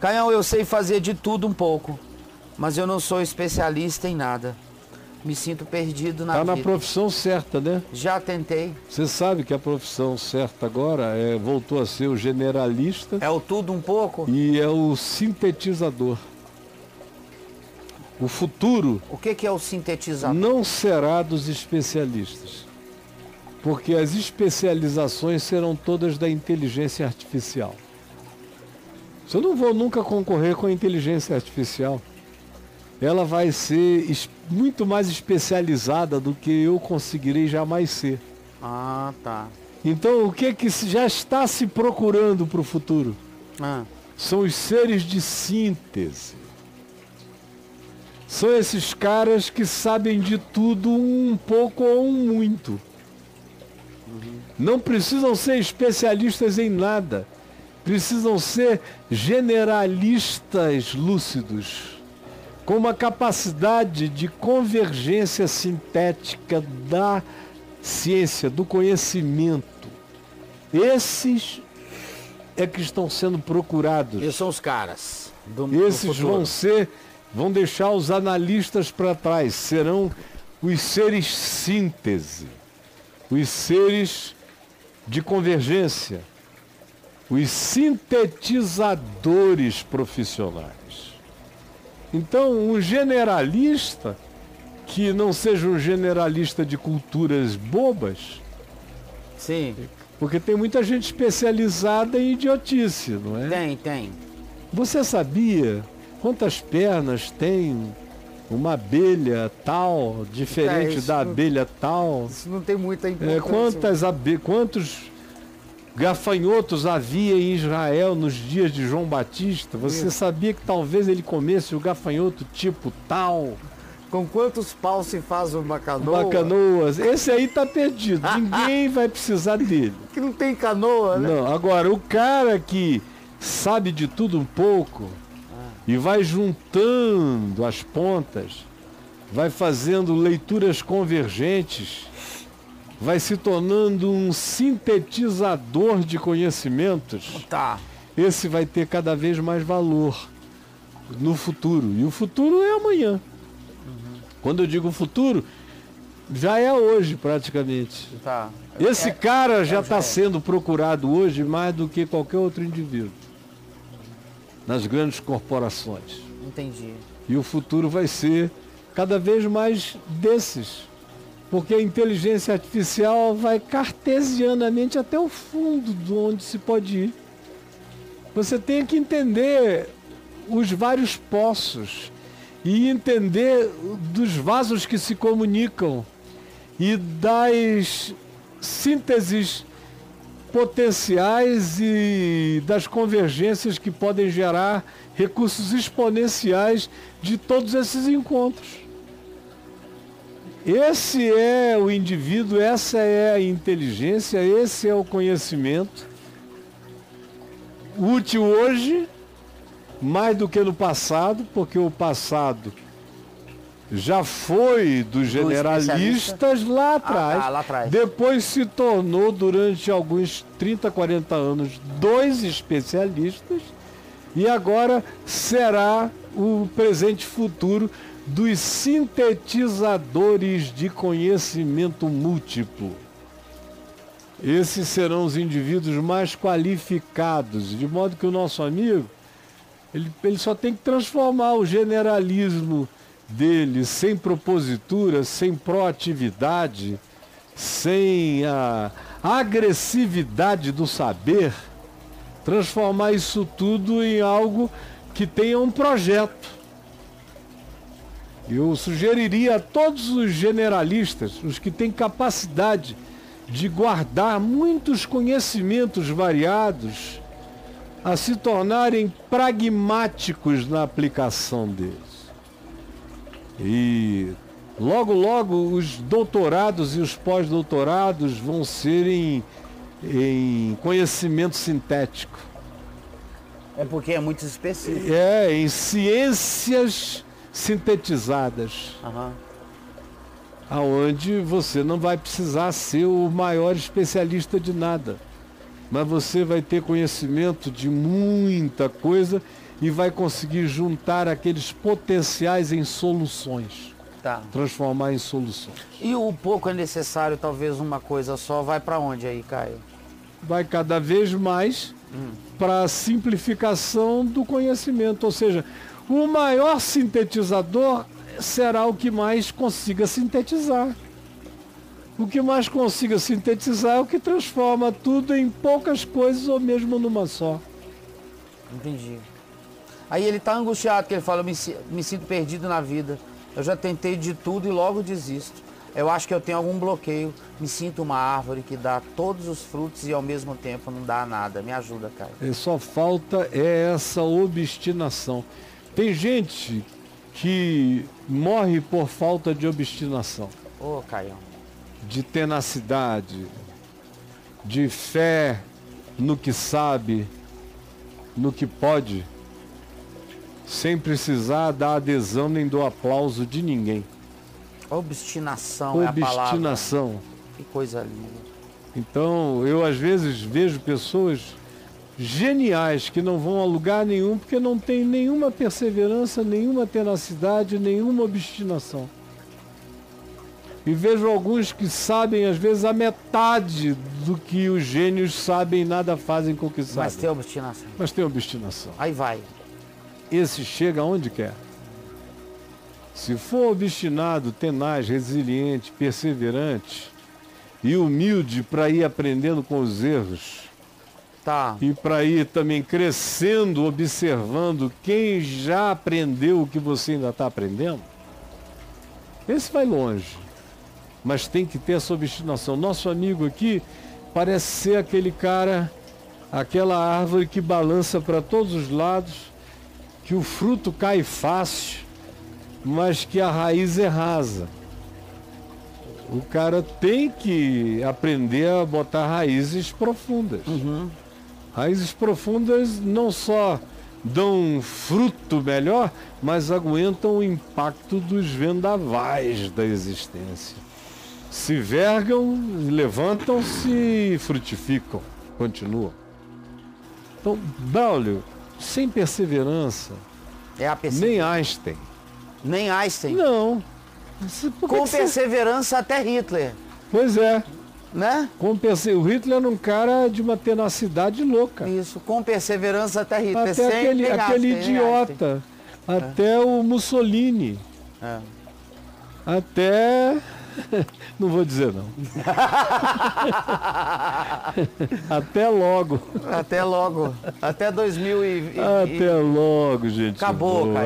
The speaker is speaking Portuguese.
Canhão, eu sei fazer de tudo um pouco, mas eu não sou especialista em nada. Me sinto perdido na Tá vida. na profissão certa, né? Já tentei. Você sabe que a profissão certa agora é, voltou a ser o generalista É o tudo um pouco? e é o sintetizador. O futuro O que, que é o sintetizador? não será dos especialistas, porque as especializações serão todas da inteligência artificial. Eu não vou nunca concorrer com a inteligência artificial. Ela vai ser muito mais especializada do que eu conseguirei jamais ser. Ah, tá. Então, o que que se- já está se procurando para o futuro? Ah, São os seres de síntese. São esses caras que sabem de tudo um pouco ou um muito. Não precisam ser especialistas em nada. Precisam ser generalistas lúcidos, com uma capacidade de convergência sintética da ciência, do conhecimento. Esses é que estão sendo procurados. esses são os caras. Do, do Esses futuro. vão ser, vão deixar os analistas para trás, serão os seres síntese, os seres de convergência, os sintetizadores profissionais. Então, um generalista que não seja um generalista de culturas bobas, Sim, porque tem muita gente especializada em idiotice, não é? tem, tem. Você sabia quantas pernas tem uma abelha tal, diferente É, da não- abelha tal? Isso não tem muita É, importância. quantas abe quantos gafanhotos havia em Israel nos dias de João Batista? Você sabia que talvez ele comesse o gafanhoto tipo tal? Com quantos paus se faz uma canoa? Bacanoas. Esse aí tá perdido. Ninguém vai precisar dele. Que não tem canoa, né? Não, agora o cara que sabe de tudo um pouco e vai juntando as pontas, vai fazendo leituras convergentes, vai se tornando um sintetizador de conhecimentos, Tá. esse vai ter cada vez mais valor no futuro. E o futuro é amanhã. Quando eu digo futuro, já é hoje praticamente. Tá. Esse É- cara já já está é. sendo procurado hoje mais do que qualquer outro indivíduo nas grandes corporações. Entendi. E o futuro vai ser cada vez mais desses. Porque a inteligência artificial vai cartesianamente até o fundo de onde se pode ir. Você tem que entender os vários poços e entender dos vasos que se comunicam e das sínteses potenciais e das convergências que podem gerar recursos exponenciais de todos esses encontros. Esse é o indivíduo, essa é a inteligência, esse é o conhecimento útil hoje, mais do que no passado, porque o passado já foi dos generalistas lá atrás. tá, lá atrás. Depois se tornou, durante alguns 30, 40 anos, dois especialistas. E agora será o presente e futuro dos sintetizadores de conhecimento múltiplo. Esses serão os indivíduos mais qualificados, de modo que o nosso amigo ele, ele só tem que transformar o generalismo dele sem propositura, sem proatividade, sem a agressividade do saber, transformar isso tudo em algo que tenha um projeto. Eu sugeriria a todos os generalistas, os que têm capacidade de guardar muitos conhecimentos variados, a se tornarem pragmáticos na aplicação deles. E logo, logo os doutorados e os pós-doutorados vão ser em, em conhecimento sintético. É porque é muito específico. É, em ciências sintetizadas, Aham. aonde você não vai precisar ser o maior especialista de nada, mas você vai ter conhecimento de muita coisa e vai conseguir juntar aqueles potenciais em soluções, Tá. transformar em soluções. E o pouco é necessário, talvez uma coisa só, vai pra onde aí, Caio? Vai cada vez mais para a simplificação do conhecimento, ou seja, o maior sintetizador será o que mais consiga sintetizar. O que mais consiga sintetizar é o que transforma tudo em poucas coisas ou mesmo numa só. Entendi. Aí ele tá angustiado, que ele fala, eu me, me sinto perdido na vida. Eu já tentei de tudo e logo desisto. Eu acho que eu tenho algum bloqueio. Me sinto uma árvore que dá todos os frutos e ao mesmo tempo não dá nada. Me ajuda, Caio. E só falta é essa obstinação. Tem gente que morre por falta de obstinação, Ô, Caio. de tenacidade, de fé no que sabe, no que pode, sem precisar da adesão nem do aplauso de ninguém. Obstinação é a palavra. Obstinação. Que coisa linda. Então, eu às vezes vejo pessoas geniais que não vão a lugar nenhum porque não tem nenhuma perseverança, nenhuma tenacidade, nenhuma obstinação. E vejo alguns que sabem, às vezes, a metade do que os gênios sabem e nada fazem com que sabem. Mas tem obstinação. Mas tem obstinação. Aí vai. Esse chega aonde quer. Se for obstinado, tenaz, resiliente, perseverante e humilde para ir aprendendo com os erros Tá. e para ir também crescendo, observando quem já aprendeu o que você ainda está aprendendo, esse vai longe. Mas tem que ter essa obstinação. Nosso amigo aqui parece ser aquele cara, aquela árvore que balança para todos os lados, que o fruto cai fácil, mas que a raiz é rasa. O cara tem que aprender a botar raízes profundas. Uhum. Raízes profundas não só dão fruto melhor, mas aguentam o impacto dos vendavais da existência. Se vergam, levantam-se e frutificam, continuam. Então, Braulio, sem perseverança, É perseverança. nem Einstein. Nem Einstein. Não. Com perseverança até Hitler, Pois é. Né? Com perse... O Hitler era um cara de uma tenacidade louca. Isso, com perseverança até Hitler. Até aquele, aquele idiota. Até o Mussolini. É. Até. Não vou dizer não. Até logo. Até logo. Até 2000 e... e- Até logo, gente. Acabou, boa. cara.